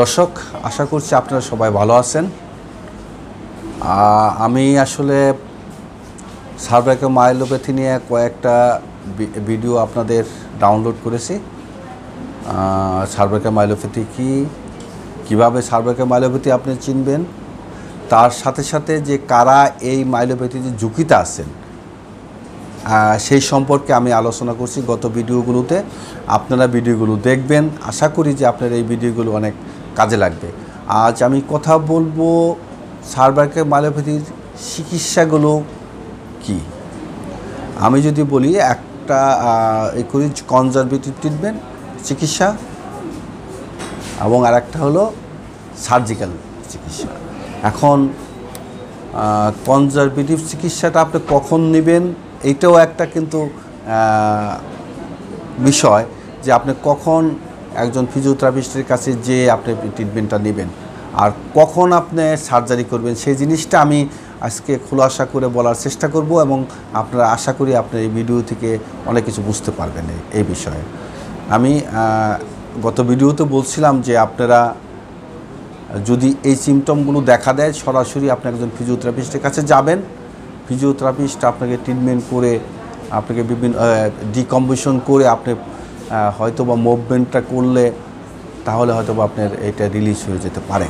দর্শক, আশা করছি আপনারা সবাই ভালো আছেন। আমি আসলে সার্ভাইকে মাইলোপ্যাথি নিয়ে কয়েকটা ভিডিও আপনাদের ডাউনলোড করেছি। সার্ভাইকে মাইলোপ্যাথি কি, কীভাবে সার্ভাইকে মাইলোপ্যাথি আপনি চিনবেন, তার সাথে সাথে যে কারা এই মাইলোপ্যাথি যে ঝুঁকিতে আছেন সেই সম্পর্কে আমি আলোচনা করছি গত ভিডিওগুলোতে। আপনারা ভিডিওগুলো দেখবেন। আশা করি যে আপনার এই ভিডিওগুলো অনেক কাজে লাগবে। আজ আমি কথা বলব সার্ভারকে মাইলোপ্যাথির চিকিৎসাগুলো কি? আমি যদি বলি একটা করি কনজারভেটিভ ট্রিটমেন্ট, চিকিৎসা, এবং আর একটা হলো সার্জিক্যাল চিকিৎসা। এখন কনজারভেটিভ চিকিৎসাটা আপনি কখন নেবেন, এটাও একটা কিন্তু বিষয় যে আপনি কখন একজন ফিজিওথেরাপিস্টের কাছে যে আপনি ট্রিটমেন্টটা নেবেন। আর কখন আপনি সার্জারি করবেন, সেই জিনিসটা আমি আজকে খোলাসা করে বলার চেষ্টা করব এবং আপনারা আশা করি আপনার এই ভিডিও থেকে অনেক কিছু বুঝতে পারবেন এই- বিষয়ে। আমি গত ভিডিওতে বলছিলাম যে আপনারা যদি এই সিমটমগুলো দেখা দেয়, সরাসরি আপনি একজন ফিজিওথেরাপিস্টের কাছে যাবেন। ফিজিওথেরাপিস্ট আপনাকে ট্রিটমেন্ট করে, আপনাকে বিভিন্ন ডিকম্বিশন করে আপনি হয়তো বা মুভমেন্টটা করলে তাহলে হয়তো বা আপনার এটা রিলিজ হয়ে যেতে পারে।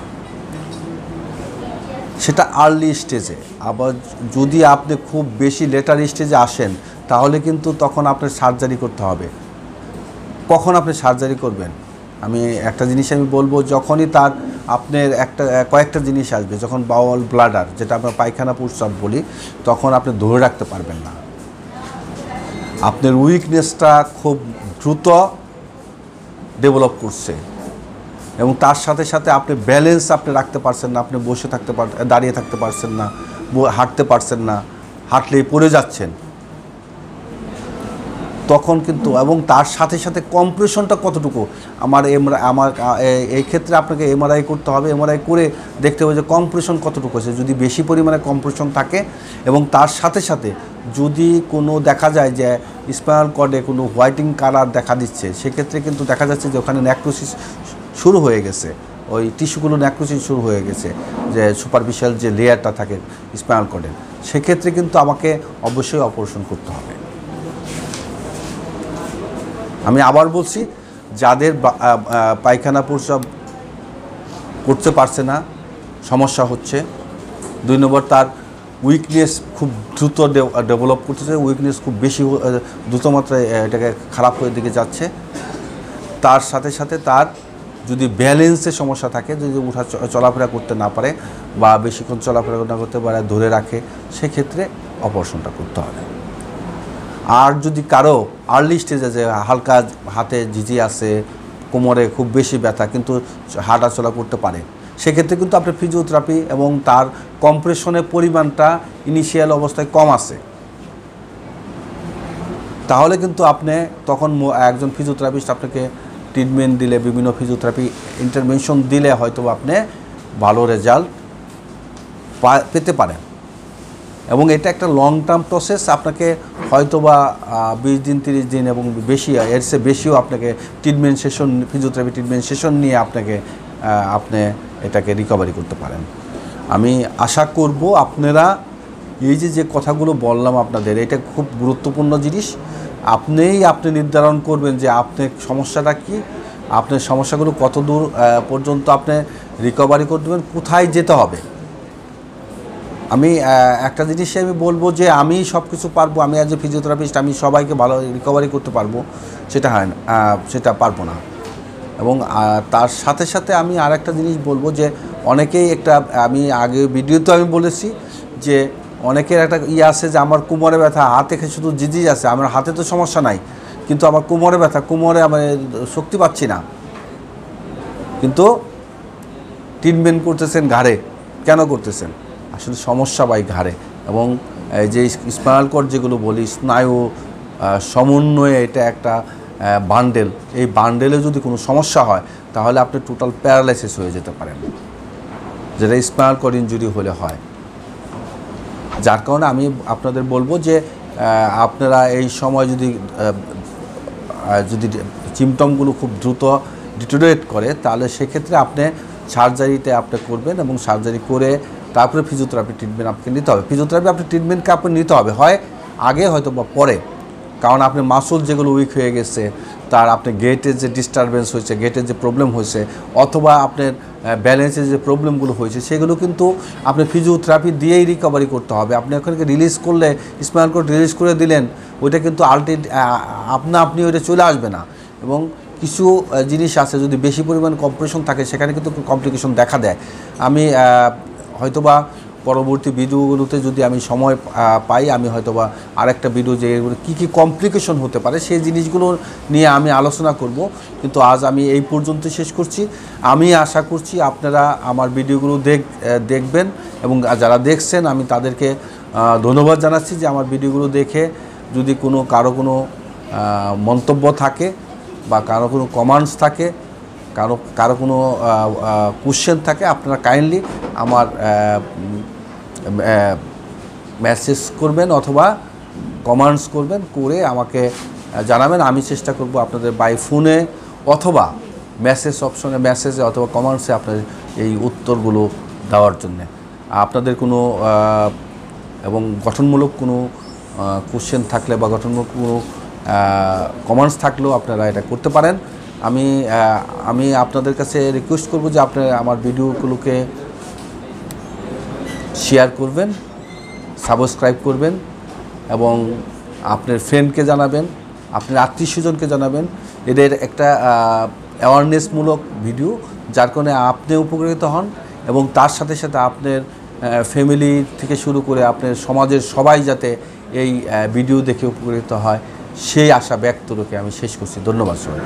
সেটা আর্লি স্টেজে আবার যদি আপনি খুব বেশি লেটার স্টেজে আসেন, তাহলে কিন্তু তখন আপনার সার্জারি করতে হবে। কখন আপনি সার্জারি করবেন? আমি একটা জিনিস আমি বলব, যখনই তার আপনার একটা, কয়েকটা জিনিস আসবে, যখন বাউল ব্লাডার যেটা আমরা পায়খানা প্রস্রাব বলি, তখন আপনি ধরে রাখতে পারবেন না। আপনার উইকনেসটা খুব দ্রুত ডেভেলপ করছে। এবং তার সাথে সাথে আপনি ব্যালেন্স আপনি রাখতে পারছেন না, আপনি বসে থাকতে পার, দাঁড়িয়ে থাকতে পারছেন না হাঁটতে পারছেন না, হাঁটলেই পড়ে যাচ্ছেন। তখন কিন্তু, এবং তার সাথে সাথে কম্প্রেশনটা কতটুকু? আমার এমরা আমার এই ক্ষেত্রে আপনাকে এমআরআই করতে হবে। এমআরআই করে দেখতে হবে যে কম্প্রেশন কতটুকু আছে যদি বেশি পরিমাণে কম্প্রেশন থাকে, এবং তার সাথে সাথে যদি কোনো দেখা যায় যে স্পাইনাল কর্ডে কোনো হোয়াইটিং কালার দেখা দিচ্ছে, সেক্ষেত্রে কিন্তু দেখা যাচ্ছে যে ওখানে ন্যাক্রোসিস শুরু হয়ে গেছে। ওই টিস্যুগুলো ন্যাক্রোসিস শুরু হয়ে গেছে, যে সুপারফিশিয়াল যে লেয়ারটা থাকে স্পাইনাল কর্ডের। সেক্ষেত্রে কিন্তু আমাকে অবশ্যই অপারেশন করতে হবে। আমি আবার বলছি, যাদের পায়খানা প্রস্রাব করতে পারছে না, সমস্যা হচ্ছে, দুই নম্বর তার উইকনেস খুব দ্রুত ডেভেলপ করতেছে উইকনেস খুব বেশি দ্রুত মাত্রায় এটাকে খারাপ হয়ে দিকে যাচ্ছে। তার সাথে সাথে তার যদি ব্যালেন্সের সমস্যা থাকে, যদি উঠা চলাফেরা করতে না পারে বা বেশিক্ষণ চলাফেরা না করতে পারে, ধরে রাখে, সেক্ষেত্রে অপারেশনটা করতে হবে। আর যদি কারও আর্লি স্টেজে যে হালকা হাতে ঝিঝি আছে, কোমরে খুব বেশি ব্যথা, কিন্তু হাঁটা চলা করতে পারে সেক্ষেত্রে কিন্তু আপনার ফিজিওথেরাপি এবং তার কম্প্রেশনের পরিমাণটা ইনিশিয়াল অবস্থায় কম আছে। তাহলে কিন্তু আপনি তখন একজন ফিজিওথেরাপিস্ট আপনাকে ট্রিটমেন্ট দিলে, বিভিন্ন ফিজিওথেরাপি ইন্টারভেনশন দিলে হয়তো আপনি ভালো রেজাল্ট পেতে পারেন। এবং এটা একটা লং টার্ম প্রসেস আপনাকে হয়তো বা বিশ দিন, তিরিশ দিন এবং বেশি, এর চেয়ে বেশিও আপনাকে treatment session physiotherapy treatment session নিয়ে আপনাকে আপনি এটাকে রিকভারি করতে পারেন। আমি আশা করব আপনারা এই যে যে কথাগুলো বললাম আপনাদের, এটা খুব গুরুত্বপূর্ণ জিনিস। আপনিই আপনি নির্ধারণ করবেন যে আপনার সমস্যাটা কি, আপনার সমস্যাগুলো কত দূর পর্যন্ত আপনি রিকভারি করবেন কোথায় যেতে হবে। আমি একটা জিনিসই আমি বলব যে আমি সব কিছু পারব, আমি অ্যাজ এ ফিজিওথেরাপিস্ট আমি সবাইকে ভালো রিকভারি করতে পারব, সেটা হয় না সেটা পারব না। এবং তার সাথে সাথে আমি আর একটা জিনিস বলব যে, অনেকেই একটা, আমি আগে ভিডিওতে আমি বলেছি যে, অনেকের একটা ইয়ে আছে যে, আমার কোমরে ব্যথা, হাতে শুধু জিজিজ আছে, আমার হাতে তো সমস্যা নাই, কিন্তু আমার কোমরে ব্যথা, কোমরে আমার শক্তি পাচ্ছি না। কিন্তু ট্রিটমেন্ট করতেছেন ঘাড়ে, কেন করতেছেন? আসলে সমস্যা পাই ঘাড়ে, এবং যে স্পাইনাল কর্ড যেগুলো বলি, স্নায়ু সমন্বয়ে এটা একটা বান্ডেল এই বান্ডেলে যদি কোনো সমস্যা হয়, তাহলে আপনি টোটাল প্যারালাইসিস হয়ে যেতে পারেন। যেটা স্পাইনাল কর্ড ইঞ্জুরি হলে হয়। যার কারণে আমি আপনাদের বলব যে আপনারা এই সময় যদি যদি সিমটমগুলো খুব দ্রুত ডিটোরেট করে, তাহলে সেক্ষেত্রে আপনি সার্জারিতে আপনি করবেন এবং সার্জারি করে তারপরে ফিজিওথেরাপি ট্রিটমেন্ট আপনাকে নিতে হবে। ফিজিওথেরাপি আপনি ট্রিটমেন্টকে আপনি নিতে হবে। হয় আগে হয়তো বা পরে। কারণ আপনি মাসুল যেগুলো উইক হয়ে গেছে, তার আপনি গেটের যে ডিস্টারবেন্স হয়েছে গেটের যে প্রবলেম হয়েছে, অথবা আপনার ব্যালেন্সের যে প্রবলেমগুলো হয়েছে, সেগুলো কিন্তু আপনি ফিজিওথেরাপি দিয়েই রিকভারি করতে হবে। আপনি ওখানে রিলিজ করলে স্মাইল কোড রিলিজ করে দিলেন, ওইটা কিন্তু আলটি আপনা আপনি ওইটা চলে আসবে না। এবং কিছু জিনিস আছে, যদি বেশি পরিমাণ কম্প্রেশন থাকে, সেখানে কিন্তু কমপ্লিকেশন দেখা দেয়। আমি হয়তোবা পরবর্তী ভিডিওগুলোতে যদি আমি সময় পাই, আমি হয়তো বা আরেকটা ভিডিও যে কী কী কমপ্লিকেশন হতে পারে, সেই জিনিসগুলো নিয়ে আমি আলোচনা করব। কিন্তু আজ আমি এই পর্যন্ত শেষ করছি। আমি আশা করছি আপনারা আমার ভিডিওগুলো দেখ দেখবেন এবং যারা দেখছেন, আমি তাদেরকে ধন্যবাদ জানাচ্ছি যে আমার ভিডিওগুলো দেখে যদি কোনো, কারও কোনো মন্তব্য থাকে বা কারও কোনো কমান্ডস থাকে, কারও কারও কোনো কোশ্চেন থাকে, আপনারা কাইন্ডলি আমার মেসেজ করবেন অথবা কমান্ডস করবেন করে আমাকে জানাবেন। আমি চেষ্টা করব আপনাদের বাই ফোনে অথবা মেসেজ অপশনে মেসেজে অথবা কমান্ডসে আপনাদের এই উত্তরগুলো দেওয়ার জন্যে। আপনাদের কোনো এবং গঠনমূলক কোনো কোশ্চেন থাকলে বা গঠনমূলক কোনো কমান্ডস থাকলেও আপনারা এটা করতে পারেন। আমি আমি আপনাদের কাছে রিকোয়েস্ট করব যে আপনারা আমার ভিডিওগুলোকে শেয়ার করবেন সাবস্ক্রাইব করবেন এবং আপনার ফ্রেন্ডকে জানাবেন, আপনার আত্মীয় স্বজনকে জানাবেন। এদের একটা অ্যাওয়ারনেসমূলক ভিডিও যার কারণে আপনি উপকৃত হন এবং তার সাথে সাথে আপনার ফ্যামিলি থেকে শুরু করে আপনার সমাজের সবাই যাতে এই ভিডিও দেখে উপকৃত হয়, সেই আশা ব্যক্ত রেখে আমি শেষ করছি। ধন্যবাদ সবাই